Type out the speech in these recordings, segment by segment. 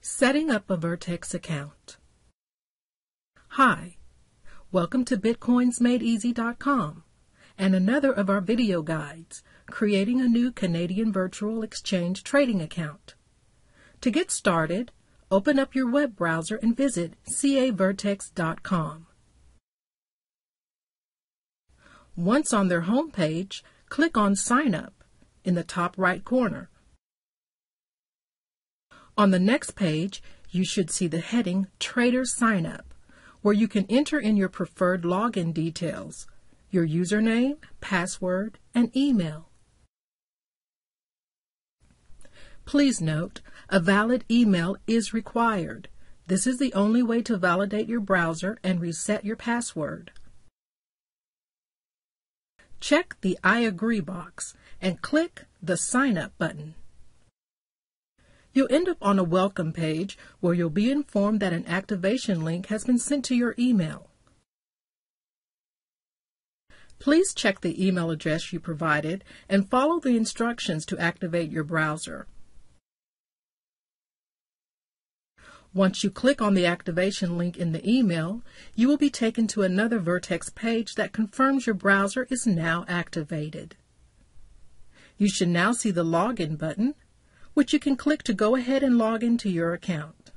Setting up a Virtex account. Hi, welcome to BitcoinsMadeEasy.com and another of our video guides, creating a new Canadian Virtual Exchange trading account. To get started, open up your web browser and visit cavirtex.com. Once on their homepage, click on Sign Up in the top right corner. On the next page, you should see the heading Trader Sign Up, where you can enter in your preferred login details, your username, password, and email. Please note, a valid email is required. This is the only way to validate your browser and reset your password. Check the I agree box and click the Sign Up button. You'll end up on a welcome page where you'll be informed that an activation link has been sent to your email. Please check the email address you provided and follow the instructions to activate your browser. Once you click on the activation link in the email, you will be taken to another Virtex page that confirms your browser is now activated. You should now see the Login button which you can click to go ahead and log into your account.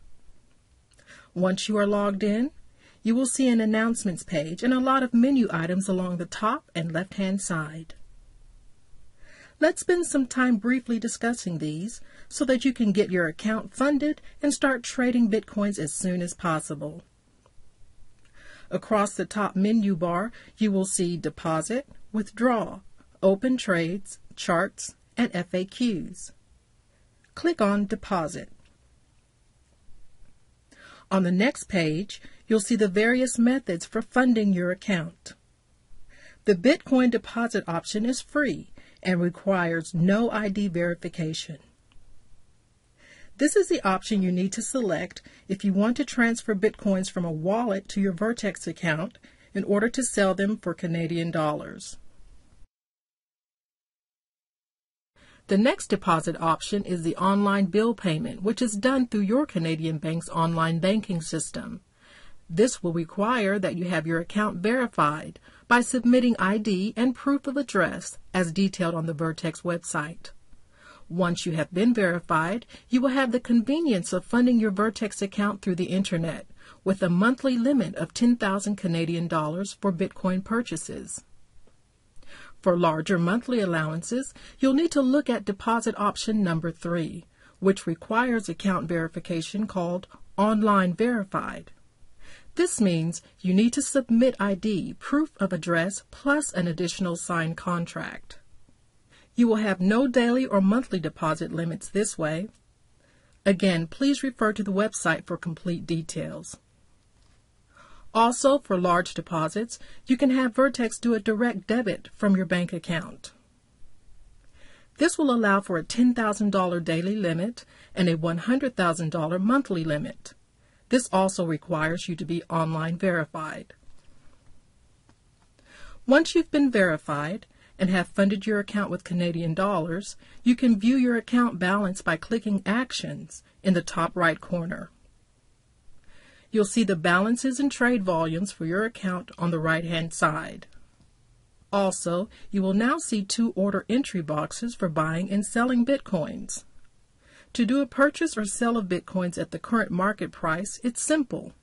Once you are logged in, you will see an announcements page and a lot of menu items along the top and left-hand side. Let's spend some time briefly discussing these so that you can get your account funded and start trading Bitcoins as soon as possible. Across the top menu bar, you will see Deposit, Withdraw, Open Trades, Charts, and FAQs click on Deposit. On the next page, you'll see the various methods for funding your account. The Bitcoin deposit option is free and requires no ID verification. This is the option you need to select if you want to transfer Bitcoins from a wallet to your Virtex account in order to sell them for Canadian dollars. The next deposit option is the online bill payment, which is done through your Canadian bank's online banking system. This will require that you have your account verified by submitting ID and proof of address as detailed on the Virtex website. Once you have been verified, you will have the convenience of funding your Virtex account through the internet with a monthly limit of 10,000 Canadian dollars for Bitcoin purchases. For larger monthly allowances, you'll need to look at deposit option number three, which requires account verification called Online Verified. This means you need to submit ID, proof of address, plus an additional signed contract. You will have no daily or monthly deposit limits this way. Again, please refer to the website for complete details. Also, for large deposits, you can have Virtex do a direct debit from your bank account. This will allow for a $10,000 daily limit and a $100,000 monthly limit. This also requires you to be online verified. Once you've been verified and have funded your account with Canadian dollars, you can view your account balance by clicking Actions in the top right corner. You'll see the balances and trade volumes for your account on the right-hand side. Also, you will now see two order entry boxes for buying and selling Bitcoins. To do a purchase or sell of Bitcoins at the current market price, it's simple.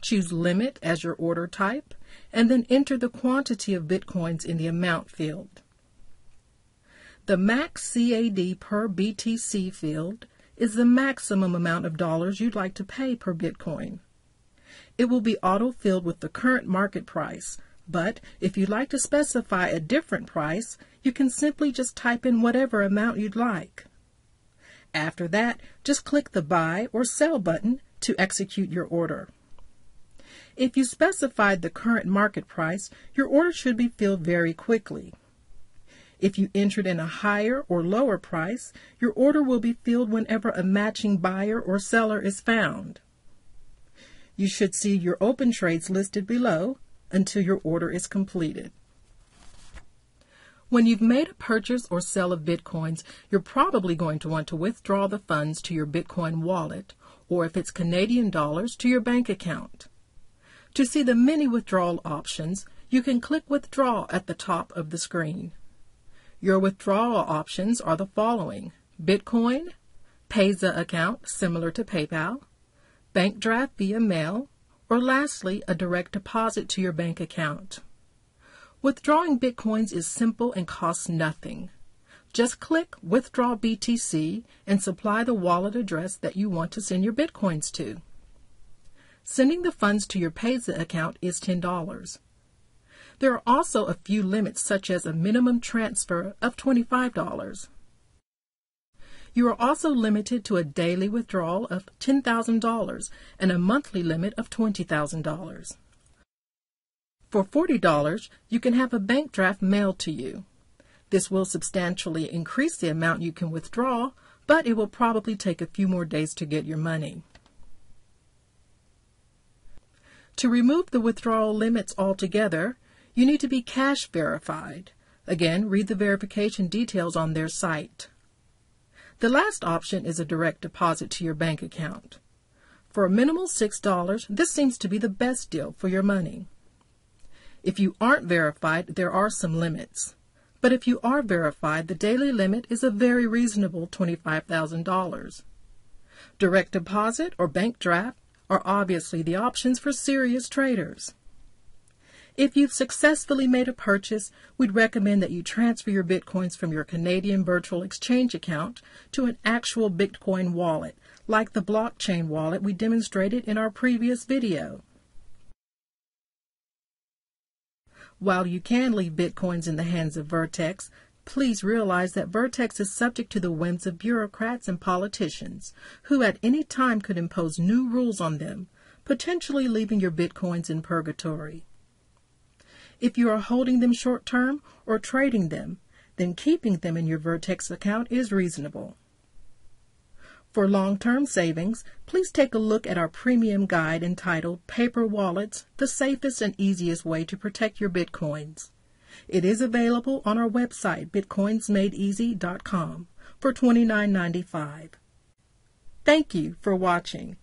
Choose Limit as your order type, and then enter the quantity of Bitcoins in the Amount field. The Max CAD per BTC field is the maximum amount of dollars you'd like to pay per Bitcoin. It will be auto-filled with the current market price, but if you'd like to specify a different price, you can simply just type in whatever amount you'd like. After that, just click the Buy or Sell button to execute your order. If you specified the current market price, your order should be filled very quickly. If you entered in a higher or lower price, your order will be filled whenever a matching buyer or seller is found. You should see your open trades listed below until your order is completed. When you've made a purchase or sale of Bitcoins, you're probably going to want to withdraw the funds to your Bitcoin wallet, or if it's Canadian dollars, to your bank account. To see the many withdrawal options, you can click Withdraw at the top of the screen. Your withdrawal options are the following Bitcoin, Payza account similar to PayPal, bank draft via mail, or lastly, a direct deposit to your bank account. Withdrawing Bitcoins is simple and costs nothing. Just click Withdraw BTC and supply the wallet address that you want to send your Bitcoins to. Sending the funds to your Payza account is $10. There are also a few limits, such as a minimum transfer of $25. You are also limited to a daily withdrawal of $10,000 and a monthly limit of $20,000. For $40, you can have a bank draft mailed to you. This will substantially increase the amount you can withdraw, but it will probably take a few more days to get your money. To remove the withdrawal limits altogether, you need to be cash verified. Again, read the verification details on their site. The last option is a direct deposit to your bank account. For a minimal $6, this seems to be the best deal for your money. If you aren't verified, there are some limits. But if you are verified, the daily limit is a very reasonable $25,000. Direct deposit or bank draft are obviously the options for serious traders. If you've successfully made a purchase, we'd recommend that you transfer your bitcoins from your Canadian virtual exchange account to an actual Bitcoin wallet, like the blockchain wallet we demonstrated in our previous video. While you can leave bitcoins in the hands of Virtex, please realize that Virtex is subject to the whims of bureaucrats and politicians, who at any time could impose new rules on them, potentially leaving your bitcoins in purgatory. If you are holding them short term or trading them, then keeping them in your Virtex account is reasonable. For long-term savings, please take a look at our premium guide entitled Paper Wallets, the safest and easiest way to protect your bitcoins. It is available on our website, bitcoinsmadeeasy.com, for $29.95. Thank you for watching.